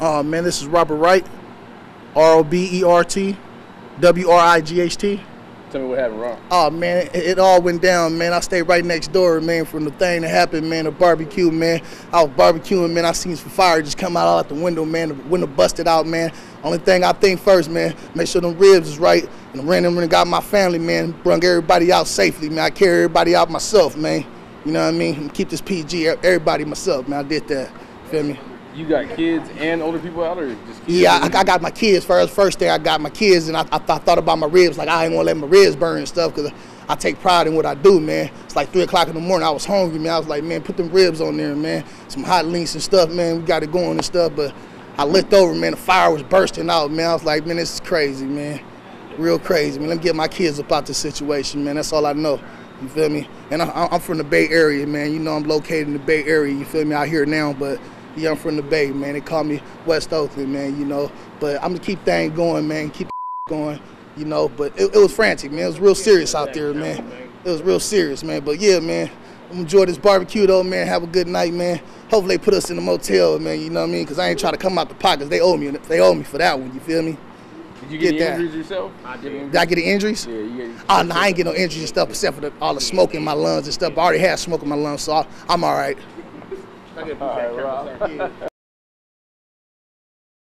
Uh, man, this is Robert Wright, R O B E R T, W R I G H T. Tell me what happened wrong. Oh man, it, it all went down, man. I stayed right next door, man, from the thing that happened, man, the barbecue, man. I was barbecuing, man. I seen some fire just come out out the window, man. The window busted out, man. Only thing I think first, man, make sure them ribs is right. And ran them and got my family, man. Brung everybody out safely, man. I carry everybody out myself, man. You know what I mean? Keep this PG, everybody myself, man. I did that. Feel me? You got kids and older people out, or just kids? Yeah, I, I got my kids first. First thing I got my kids, and I, I, I thought about my ribs. Like I ain't gonna let my ribs burn and stuff, cause I take pride in what I do, man. It's like three o'clock in the morning. I was hungry, man. I was like, man, put them ribs on there, man. Some hot links and stuff, man. We got it going and stuff. But I looked over, man. The fire was bursting out, man. I was like, man, this is crazy, man. Real crazy, man. Let me get my kids up out this situation, man. That's all I know. You feel me? And I, I'm from the Bay Area, man. You know I'm located in the Bay Area. You feel me? Out here now, but yeah, I'm from the Bay, man. They call me West Oakland, man, you know. But I'm gonna keep things going, man, keep going, you know. But it, it, was frantic, man. It was real serious out there, man. It was real serious, man. But yeah, man, I'm enjoy this barbecue though, man. Have a good night, man. Hopefully they put us in the motel, man, you know what I mean? Because I ain't trying to come out the pockets. They owe me. They owe me for that one, you feel me? Did you get, get injuries yourself? I did. Did I get the injuries? Yeah, you get. Oh, no, I ain't get no injuries and stuff except for the, all the smoke in my lungs and stuff. I already had smoke in my lungs, so I, I'm all right. All right, Rob.